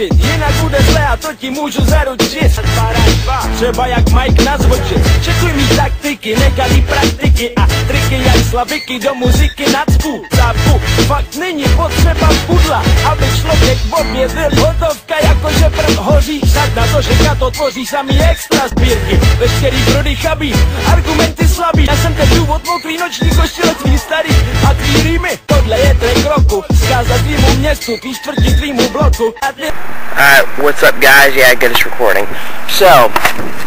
věřit, jinak bude zle a to ti můžu zaručit. Třeba jak Mike nazvočit Čekuj mý taktiky, nekalý praktiky A triky jak slaviky do muziky nacku Zápu, fakt není potřeba pudla Aby člověk objevil hotovka jakože prv hoří Tak na to, že to tvoří samý extra sbírky Veškerý chabí, argumenty slabý Já jsem ten důvod, mokrý noční koštěle tvý starý A tvý rýmy, tohle je track roku Zkázat tvýmu městu, tvý čtvrtí tvýmu bloku Alright, what's up guys? Yeah, I get us recording. So,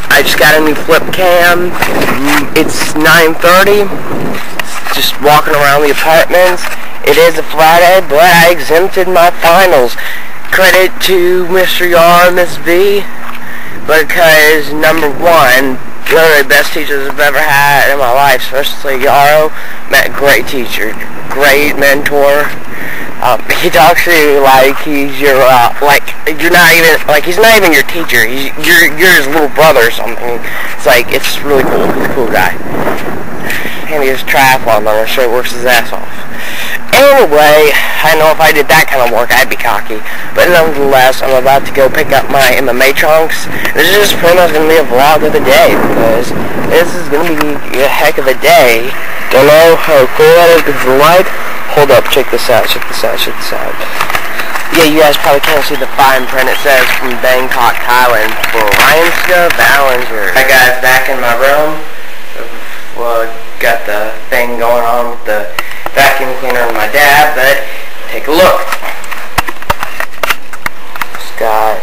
I just got a new flip cam. Mm, it's 9.30. Just walking around the apartments. It is a Friday, but I exempted my finals. Credit to Mr. Yar and Miss V. Because, number one, one of the best teachers I've ever had in my life, especially Yarrow. Met great teacher, great mentor. Um, he talks to you like he's your, uh, like, you're not even, like, he's not even your teacher. He's, you're, you're his little brother or something. It's like, it's really cool. He's a cool guy. And he's a triathlon runner, so he works his ass off. Anyway, I know if I did that kind of work, I'd be cocky. But nonetheless, I'm about to go pick up my MMA trunks. This is just pretty much going to be a vlog of the day, because this is going to be a heck of a day. Don't know how cool that is because the light Hold up, check this out, check this out, check this out. Yeah, you guys probably can't see the fine print. It says from Bangkok, Thailand for Ryanska Ballinger. Hi guys, back in my room. Well, got the thing going on with the vacuum cleaner and my dad, but take a look. It's got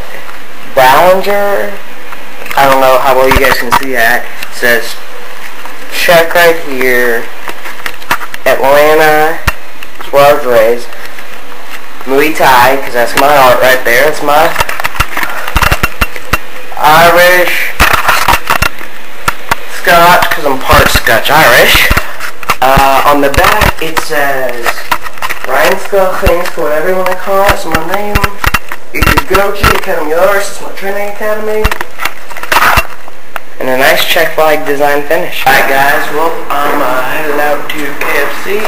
Ballinger. I don't know how well you that. It says check right here. Atlanta Suarez, Muay Thai, because that's my art right there. It's my Irish Scotch, because I'm part Scotch Irish. Uh, on the back it says Ryan Scotch, whatever you want to call it. It's my name. It's Goji Academy Yours. It's my training academy. And a nice check flag design finish. Alright guys, well, I'm uh, headed out to KFC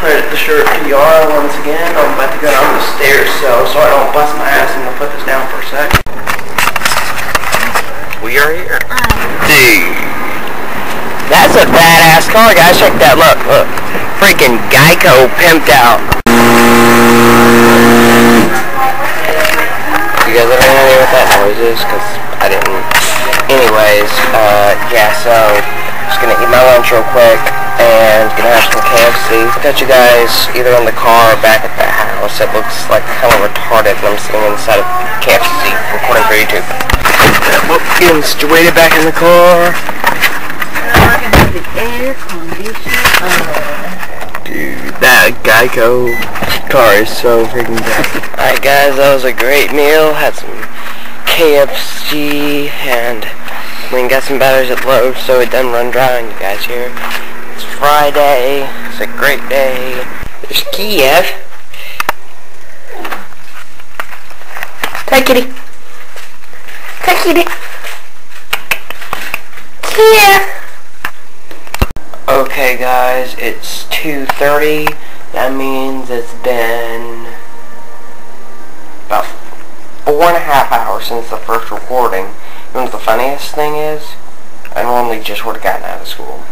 credit the shirt to Yara once again. I'm about to go down the stairs, so so I don't bust my ass. I'm gonna put this down for a sec. We are here. Dude. That's a badass car, guys. Check that. Look, look. Freaking Geico pimped out. You guys have any idea what that noise is? Real quick and gonna have some KFC. Catch you guys either in the car or back at the house. It looks like kind of retarded and I'm sitting inside of KFC recording for YouTube. Well, getting situated back in the car. Dude, that Geico car is so freaking bad. Alright guys, that was a great meal. Had some KFC and we got some batteries at low so it doesn't run dry on you guys here. It's Friday. It's a great day. There's Kiev. Hi, kitty. Hi, kitty. Kiev. Okay, guys, it's 2.30. That means it's been about four and a half hours since the first recording. You know what the funniest thing is? I normally just would have gotten out of school.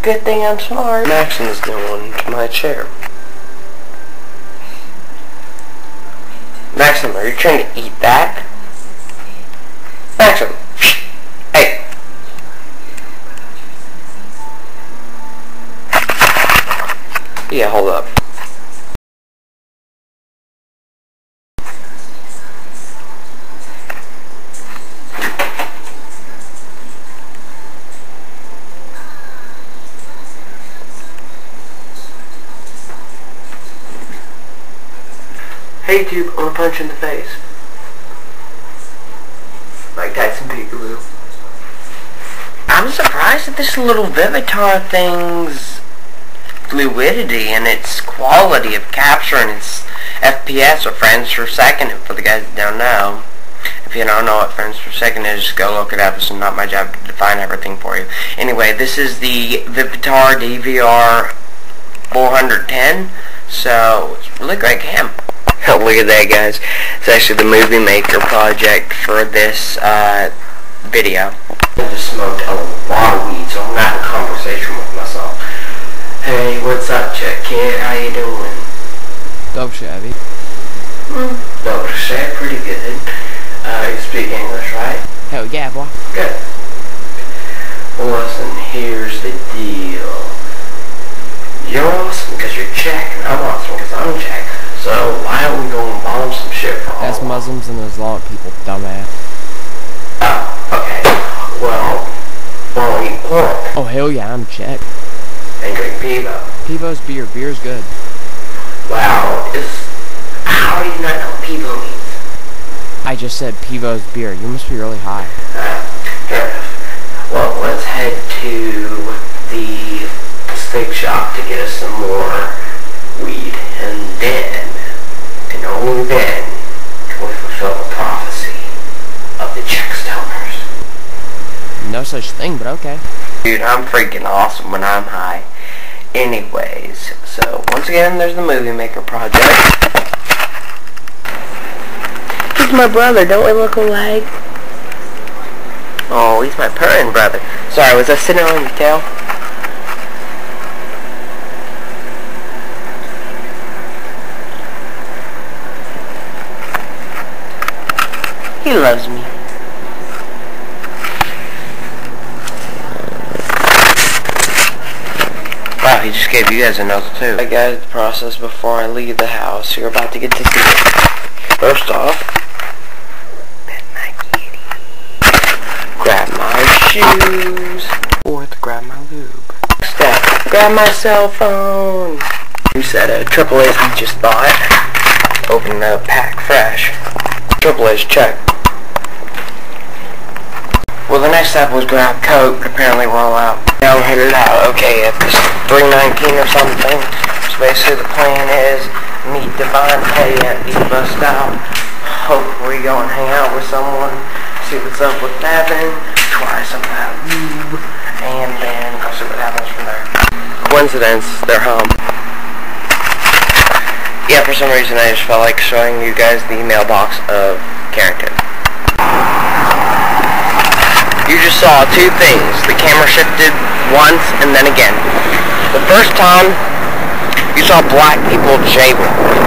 Good thing I'm smart. Maxim is going to my chair. Maxim, are you trying to eat that? Maxim! Hey! Yeah, hold up. Hey dude, I want to punch in the face. Like Tyson Peekaboo. I'm surprised at this little Vivitar thing's fluidity and its quality of capture and its FPS or frames per second for the guys that don't know. If you don't know what frames per second is, just go look it up. It's not my job to define everything for you. Anyway, this is the Vivitar DVR 410. So, it's really great cam. Look at that, guys. It's actually the movie maker project for this uh, video. I just smoked a lot of weed, so I'm having a conversation with myself. Hey, what's up, Chuck Kid? How you doing? Dove Chevy. Hmm. No, say pretty good. Uh, you speak English, right? Hell yeah, boy. Good. Well, listen, here's the deal. You're awesome because you're Czech, and I'm awesome because I'm Czech. So why don't we go and bomb some shit for all That's of us? Muslims and Islamic people, dumbass. Oh, okay. Well, why don't we eat pork Oh, hell yeah, I'm Czech. and drink Pivo? Pivo's beer. Beer's good. Wow, is how do you not know Pivo means? I just said Pivo's beer. You must be really high. Uh, fair enough. Well, let's head to the steak shop to get us some more weed, and then, and only then, can we fulfill the prophecy of the Czech stoners. No such thing, but okay. Dude, I'm freaking awesome when I'm high. Anyways, so once again, there's the Movie Maker Project. He's my brother, don't we look alike? Oh, he's my purring brother. Sorry, was I sitting on your tail? He loves me. You guys a note too. I got the process before I leave the house. You're about to get to see it. First off. Grab my shoes. Fourth, grab my lube. Step, grab my cell phone. Reset a triple A's we just bought. Open the pack fresh. Triple A's check. Well, the next step was grab Coke, but apparently we're all out. Now we're headed out. Okay, at this 319 or something. So basically the plan is meet Pay at the bus stop. Hope we go and hang out with someone. See what's up with some of that lube. And then go see what happens from there. Coincidence, they're home. Yeah, for some reason I just felt like showing you guys the mailbox of Carrington. You just saw two things. The camera shifted once and then again. The first time, you saw black people jaywalking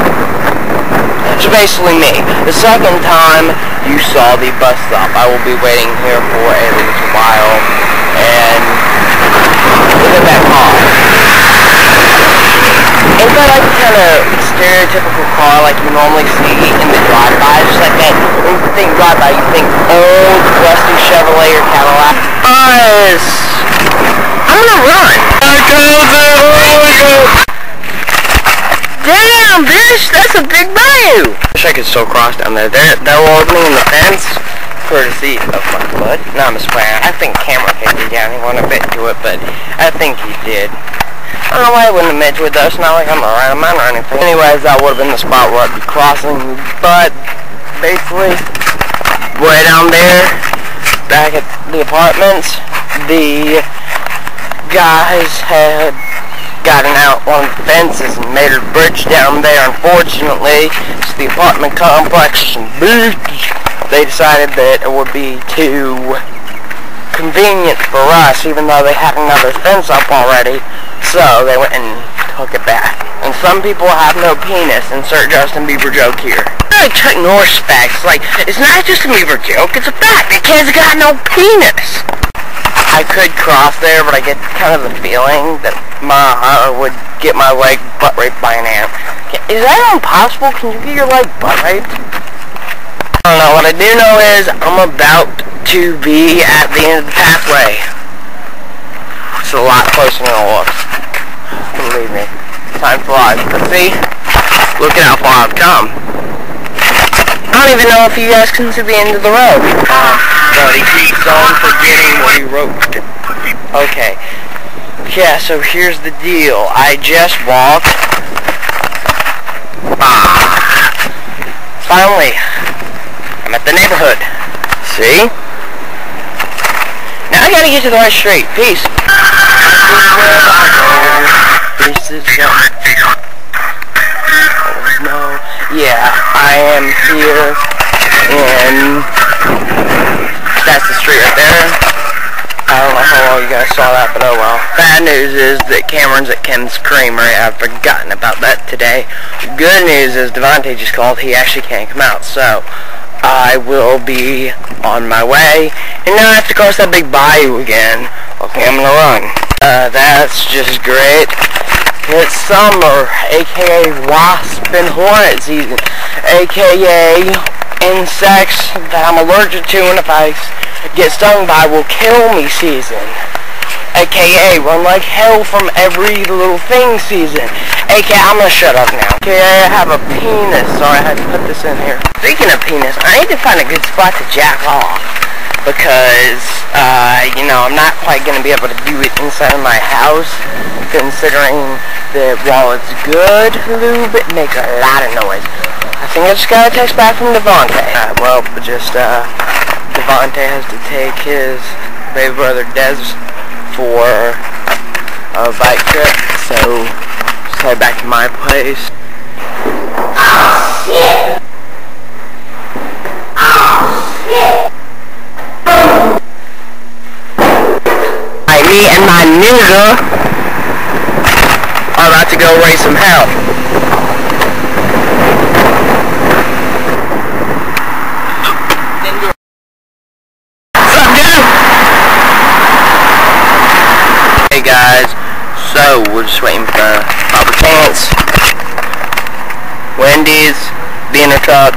That's basically me. The second time, you saw the bus stop. I will be waiting here for a little while, and look at that car. It's that like kind of stereotypical car like you normally see in the drive-by? Just like that, think drive-by, old, rusty Chevrolet or Cadillac. Us! I'm gonna run! I close it! Oh my god! Damn, bitch! That's a big bayou! Wish I could still cross down there. They're, they're opening the fence courtesy of my blood. No, I'm just playing. I think camera kicked it down. He went a bit to it, but I think he did. I don't know why he wouldn't have medged with us. Not like I'm around, a random man or anything. Anyways, that would have been the spot where I'd be crossing. But basically, way down there, back at the apartments, the guys had gotten out on the fences and made a bridge down there. Unfortunately, it's the apartment complex and they decided that it would be too convenient for us, even though they had another fence up already. So they went and took it back. And some people have no penis. Insert Justin Bieber joke here. Like Chuck Norris facts. Like, it's not just a Bieber joke. It's a fact. The kid's got no penis. I could cross there, but I get kind of the feeling that my I would get my leg butt raped by an ant. Is that impossible? Can you get your leg butt raped? I don't know. What I do know is I'm about to be at the end of the pathway. It's a lot closer than it looks. Believe me. Time flies. But see? Look at how far I've come. I don't even know if you guys can see the end of the road. Um, but he keeps on forgetting what he wrote. Okay. Yeah, so here's the deal. I just walked. Ah. Finally. I'm at the neighborhood. See? Now I gotta get to the right street. Peace. Is Oh, no. Yeah, I am here, and that's the street right there. I don't know how well you guys saw that, but oh well. Bad news is that Cameron's at Ken's Creamery. I've forgotten about that today. Good news is Devontae just called. He actually can't come out, so I will be on my way. And now I have to cross that big bayou again. Okay, I'm gonna run. Uh, that's just great. It's summer, aka wasp and hornet season, aka insects that I'm allergic to and if I get stung by will kill me season. AKA run like hell from every little thing season. AKA I'm gonna shut up now. AKA I have a penis. Sorry, I had to put this in here. Speaking of penis, I need to find a good spot to jack off. Because, uh, you know, I'm not quite gonna be able to do it inside of my house. Considering that while it's good lube, it makes a lot of noise. I think I just got a text back from Devontae. Uh, well, just, uh, Devontae has to take his baby brother Des for a bike trip, so just head back to my place. Oh, shit! Oh, shit! I, me and my ninja are about to go raise some hell. Hey guys, so we're just waiting for Papa Chance, Wendy's, being a truck,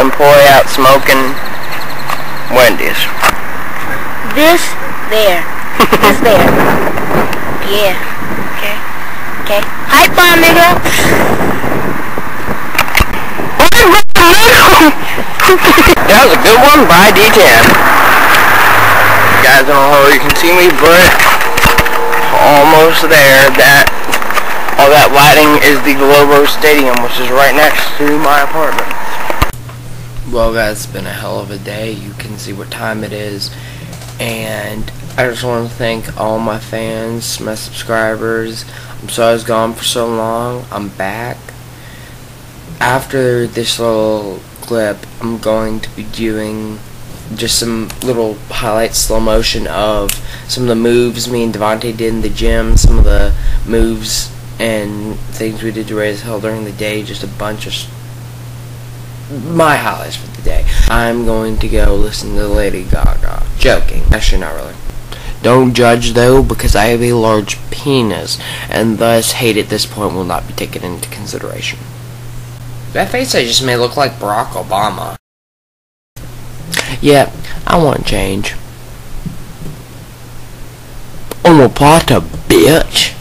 employee out smoking, Wendy's. This there. This there. Yeah. Okay. Okay. Hype bomb, nigga. that was a good one by D10. Guys, I don't know if you can see me, but almost there. That all that lighting is the Globo Stadium, which is right next to my apartment. Well, guys, it's been a hell of a day. You can see what time it is. And I just want to thank all my fans, my subscribers. I'm sorry I was gone for so long. I'm back. After this little clip, I'm going to be doing just some little highlights, slow motion of some of the moves me and Devontae did in the gym, some of the moves and things we did to raise hell during the day, just a bunch of my highlights for the day. I'm going to go listen to Lady Gaga. Joking. Actually, not really. Don't judge though, because I have a large penis, and thus hate at this point will not be taken into consideration. That face I just made look like Barack Obama. Yeah, I want change. I'm a pot bitch.